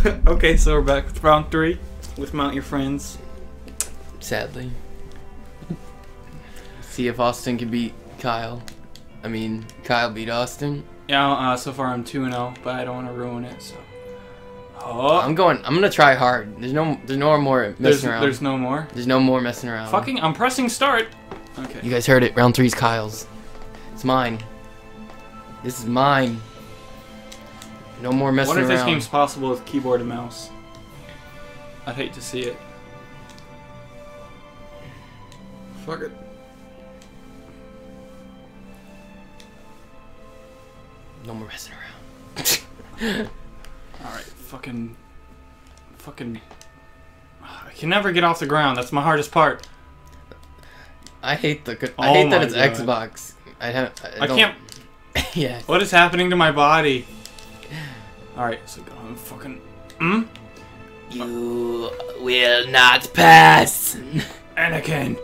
okay, so we're back with round three with Mount Your Friends. Sadly. See if Austin can beat Kyle. I mean, Kyle beat Austin. Yeah, uh, so far I'm 2 0, but I don't want to ruin it, so. Oh, I'm going. I'm gonna try hard. There's no. There's no more messing there's, around. there's no more. There's no more messing around. Fucking, I'm pressing start. Okay. You guys heard it. Round three's Kyle's. It's mine. This is mine. No more I messing wonder if this game's possible with keyboard and mouse. I'd hate to see it. Fuck it. No more messing around. Alright, fucking. Fucking. I can never get off the ground. That's my hardest part. I hate the. co- Oh I hate that it's God. Xbox. I have. I, I don't- can't. yeah. What is happening to my body? Alright, so go on fucking. Hmm? You will not pass. Anakin!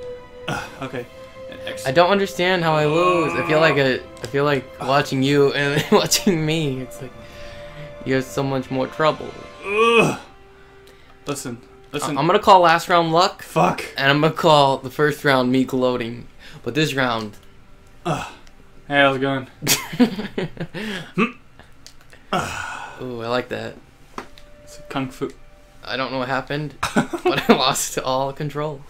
Ugh, okay. I don't understand how I lose. I feel like a. I feel like watching you and watching me. It's like you have so much more trouble. Ugh. Listen. Listen. I'm gonna call last round luck, Fuck. and I'm gonna call the first round me gloating. But this round, Hey, how's it going? ooh, I like that. It's kung fu. I don't know what happened, but I lost all control.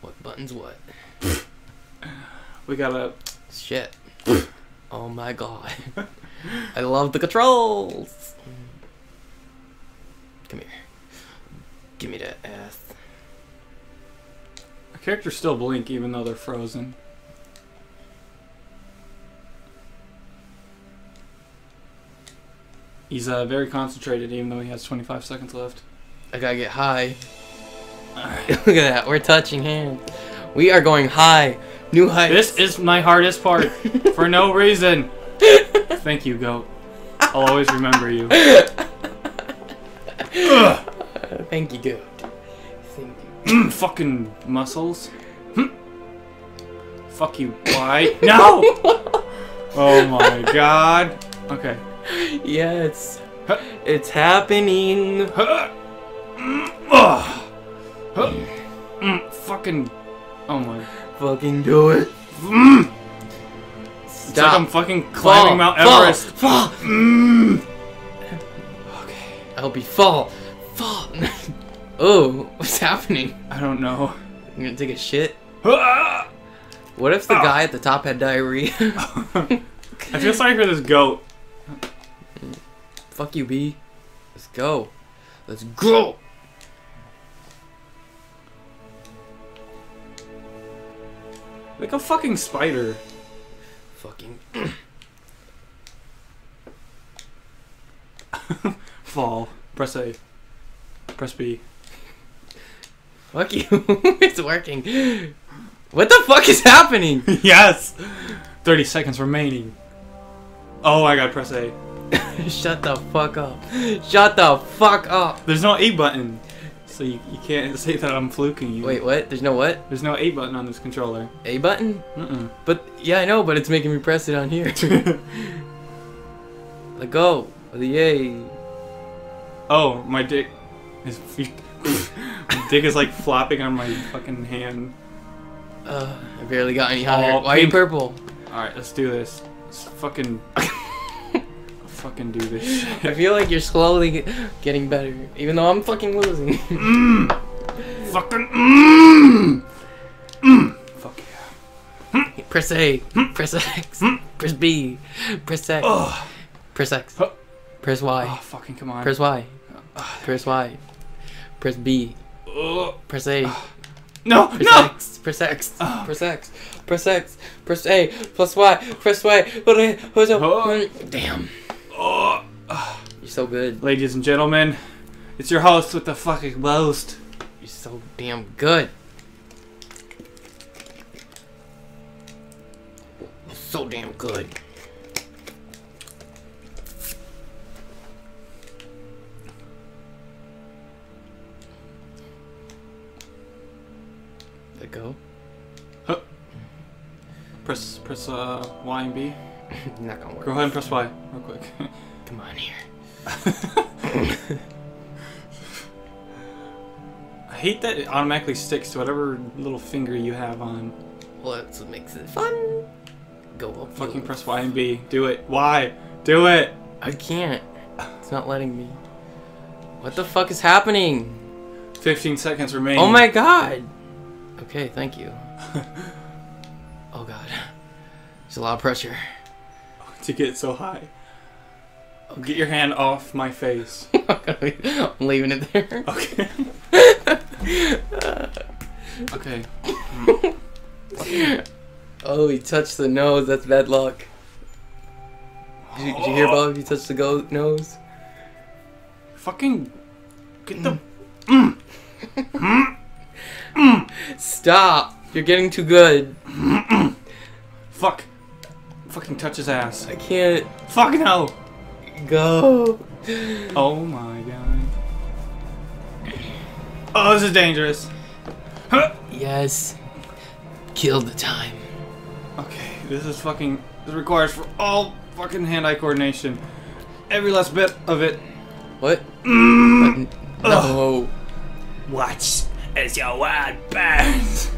What buttons? What? We gotta. Shit. oh my god. I love the controls. Come here. Give me that ass. Our characters still blink even though they're frozen. He's uh, very concentrated even though he has 25 seconds left. I gotta get high. Look at that. We're touching hands. We are going high. New heights. This is my hardest part for no reason. Thank you, goat. I'll always remember you. Thank you, Goat. Thank you. Mm, fucking muscles. Hmm. Fuck you. Why? No! Oh my god. Okay. Yeah, it's it's happening. Huh. Mm. Mm, fucking. Oh my. Fucking do it. Mm. It's like I'm fucking climbing Mount Everest. Fall. fall. Mm. Okay. I hope you fall. Fall. oh, what's happening? I don't know. I'm gonna take a shit. What if the Ah. guy at the top had diarrhea? I feel sorry for this goat. Fuck you, B. Let's go. Let's go. Like a fucking spider. Fucking. Fall. Press A. Press B. Fuck you. it's working. What the fuck is happening? yes! 30 seconds remaining. Oh my god, press A. Shut the fuck up. Shut the fuck up. There's no A button. So you, you can't say that I'm fluking you. Wait, what? There's no what? There's no A button on this controller. A button? Mm-mm. But yeah, I know, but it's making me press it on here. Let go. The A. oh, my dick is... my dick is like flopping on my fucking hand. Uh, I barely got any higher. Oh, Why are you purple? Alright, let's do this. Let's fucking... fucking do this I feel like you're slowly getting better, even though I'm fucking losing. Mmm! Fucking mmm! Mmm! Fuck yeah. press A, mm. press X, mm. press B, press X, Ugh. press X, Huh. press Y. Oh, fucking come on. press Y, ah. press Y, press B, Ugh. press A, ah. No! press No! X, press X, Ah. press X, press X, press A, press Y, press Y. What's up? Oh. Damn, Oh. you're so good. Ladies and gentlemen, it's your host with the fucking most. You're so damn good. So damn good. Let go. Press press uh Y and B. Not gonna work. Go ahead and press Y real quick. Come on here. I hate that it automatically sticks to whatever little finger you have on. Well, that's what makes it fun. Go up. Fucking press Y and B. Do it. Y. Do it. I can't. It's not letting me. What the fuck is happening? 15 seconds remain. Oh my god. Okay, thank you. oh god. There's a lot of pressure. To get so high. Get your hand off my face. I'm leaving it there. Okay. okay. Oh, he touched the nose. That's bad luck. Did you, did you hear Bob? if you touched the go- nose? Fucking get the Stop! You're getting too good. fuck. Fucking touch his ass. I can't Fuck no. go. Oh my god. Oh, this is dangerous. Huh. Yes. Kill the time. Okay, this is fucking. This requires for all fucking hand-eye coordination. Every last bit of it. What? Mm. What? No. Watch as your world burns.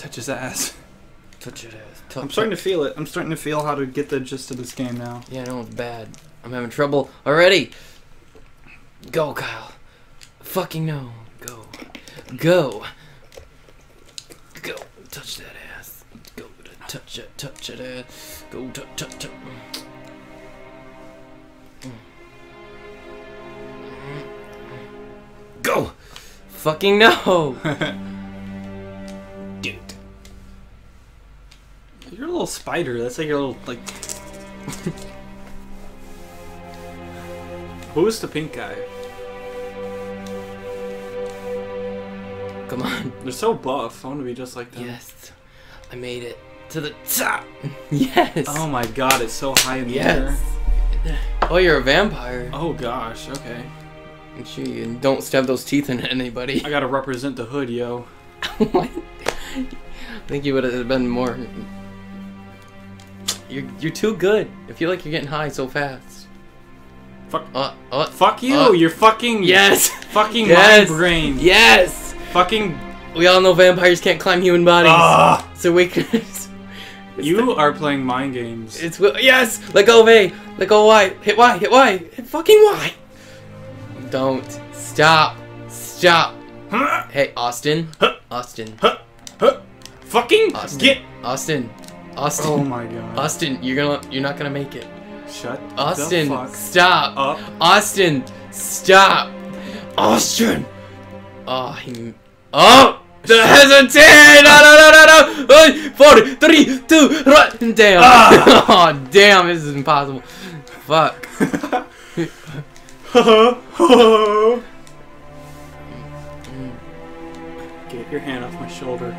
Touch his ass. Touch it ass. I'm starting to feel it. I'm starting to feel how to get the gist of this game now. Yeah, I know it's bad. I'm having trouble already. Go, Kyle. Fucking no. Go. Go. Go. Touch that ass. Go. To touch it. Touch it ass. Go. Touch. Touch. touch. Mm. Mm. Mm. Go. Fucking no. spider. That's like your little like. Who's the pink guy? Come on. They're so buff. I want to be just like them. Yes. I made it to the top. yes. Oh my god, it's so high in the air. Yes. Oh, you're a vampire. Oh gosh. Okay. Sure you don't stab those teeth in anybody. I gotta represent the hood, yo. What? I think you would have been more. You're you're too good. I feel like you're getting high so fast. Fuck. Uh, uh, Fuck you. Uh, you're fucking. yes. Fucking Yes. mind brain. Yes. Fucking. We all know vampires can't climb human bodies. Ah. So weakness. You are playing mind games. It's yes. Let go of A. Let go of Y. Hit Y. Hit Y. Hit fucking Y. Don't stop. Stop. Huh? Hey, Austin. Huh. Austin. Huh? Huh? Fucking Austin. get. Austin. Austin. Oh my god. Austin, you're gonna you're not gonna make it. Shut Austin, stop. up. Austin, stop. Austin. Oh, he. Oh, the hesitate. No, no, no, no, no. Uh, Four, three, two, run. Damn. Ah. oh, damn. This is impossible. Fuck. Get your hand off my shoulder.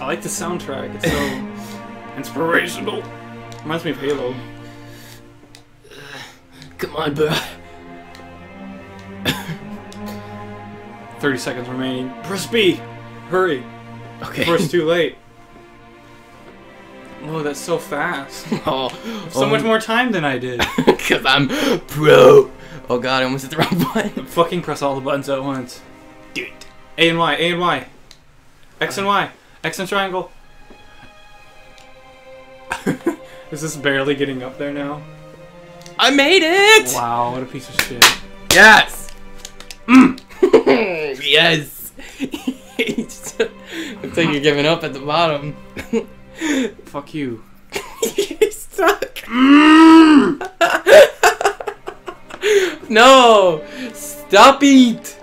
I like the soundtrack. It's so inspirational. Reminds me of Halo. Uh, come on, bro. 30 seconds remaining. Press B. Hurry. Okay. Before it's too late. Oh, that's so fast. oh, So much um, more time than I did. Cause I'm pro. Oh god, I almost hit the wrong button. Fucking press all the buttons at once. Dude. A and Y, A and Y. X and Y. X and triangle. Is this barely getting up there now? I made it. Wow, what a piece of shit. Yes. Mm. yes. Looks like you're giving up at the bottom. Fuck you. you're stuck. no. Stop it.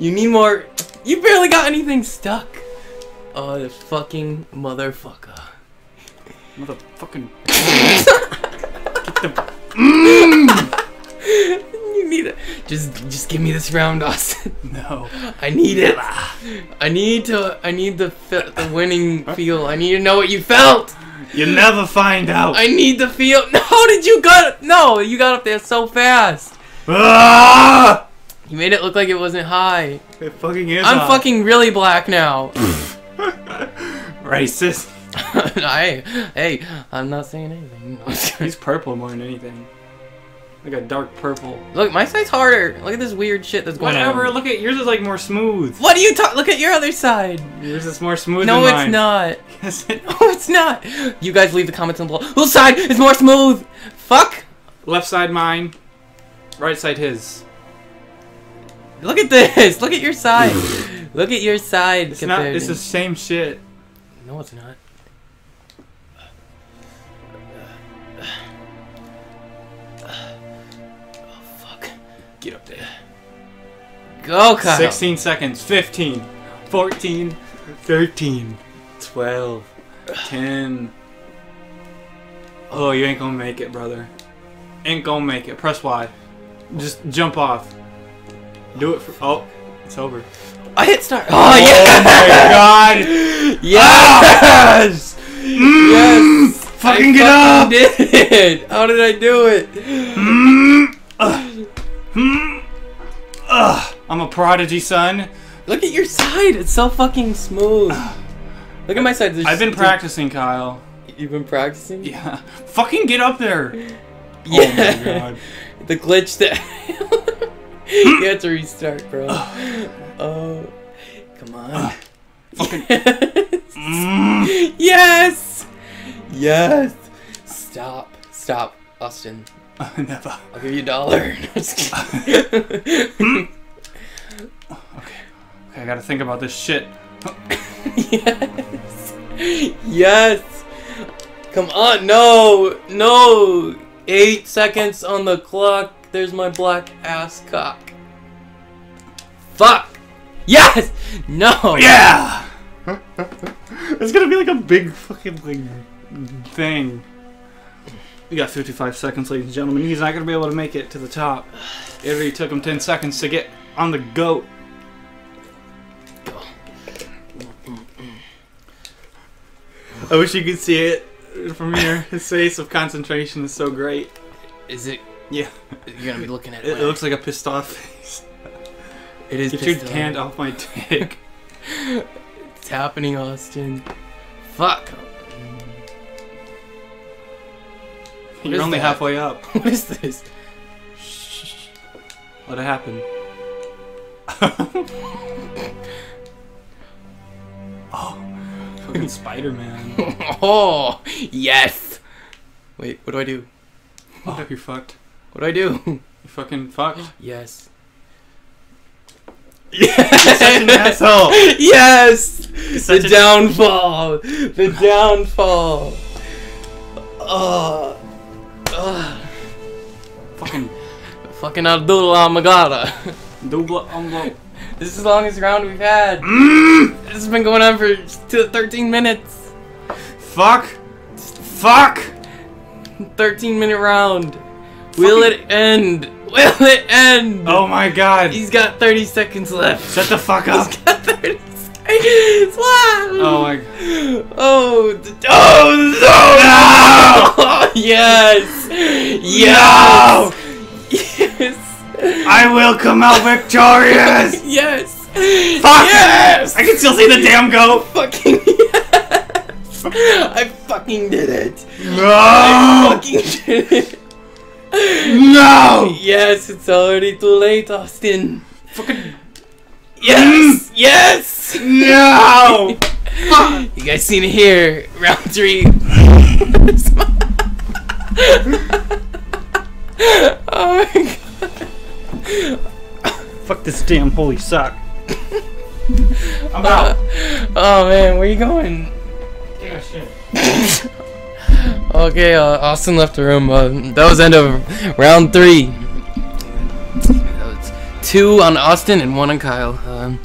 You need more. You barely got anything stuck. Oh, this fucking motherfucker. Motherfucking. You need it. Just, just give me this round, Austin. No. I need it. I need to. I need the fe- the winning feel. I need to know what you felt. You never find out. I need the feel. No, did you got? No, you got up there so fast. Ah! You made it look like it wasn't high. It fucking is. I'm hot. fucking really black now. racist. I, hey, I'm not saying anything. He's purple more than anything. Like a dark purple. Look, my side's harder. Look at this weird shit that's going Whatever. on. Look at yours is like more smooth. What are you talking? Look at your other side. Yours is more smooth. No, than it's mine. not. Yes, it- No, it's not. You guys leave the comments down below. Whose side is more smooth? Fuck. Left side mine. Right side his. Look at this. Look at your side. Look at your side. It's not. It's the same shit. No, it's not. Oh, fuck. Get up there. Go, Kyle. 16 seconds. 15. 14. 13. 12. 10. Oh, you ain't gonna make it, brother. Ain't gonna make it. Press Y. Just jump off. Do it for. Oh, it's over. I hit start. Oh, Oh yeah. my god! Yes. yes. Fucking I get up! Did it. How did I do it? Mm. Ugh. Mm. Ugh. I'm a prodigy, son. Look at your side. It's so fucking smooth. Look at my side. There's I've been practicing, Kyle. You've been practicing? Yeah. Fucking get up there. Yeah. Oh my god. the glitch that you had to restart, bro. Oh, come on. Yes. Mm. yes. Yes. Stop. Stop, Austin. Never. I'll give you a dollar. Kidding. Okay, I gotta think about this shit. yes. Yes. Come on. No. No. Eight seconds on the clock. There's my black ass cock. Fuck. Yes. No. Yeah! it's gonna be like a big fucking like thing. We got 55 seconds, ladies and gentlemen. He's not gonna be able to make it to the top. It already took him 10 seconds to get on the goat. I wish you could see it from here. His face of concentration is so great. Is it? Yeah. You're gonna be looking at it. It, it looks like a pissed off face. It is. Get your hand off. my dick. It's happening, Austin. Fuck. What You're only that? halfway up. What is this? Let it happen. oh, fucking Spider Man. oh, yes. Wait, what do I do? Oh, you're fucked. What do I do? You fucking fucked. yes. You're such an asshole. Yes. The a- downfall. The downfall. Oh. Oh. Fucking Fucking Abdullah Magara. double envelope. This is the longest round we've had. Mm, This has been going on for 13 minutes. fuck. Fuck. 13 minute round. Will it end? Will it end? Oh my god. He's got 30 seconds left. Shut the fuck up. He's got 30 seconds left. Oh my. Oh, th- oh, no! Oh, yes! Yes! Yes! I will come out victorious. Yes! Fuck. Yes! I can still see the damn goat. fucking yes! I fucking did it! I No. fucking did it! No. Yes, it's already too late, Austin. Fucking Yes! Yes! no. You guys seen it here. Round three. oh my god. Fuck this damn holy sock. I'm Uh, out. oh man, where you going? Yeah, shit. Okay, uh, Austin left the room. Uh, that was end of round three. Two on Austin and one on Kyle. Um,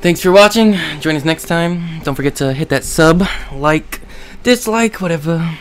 thanks for watching. Join us next time. Don't forget to hit that sub, like, dislike, whatever.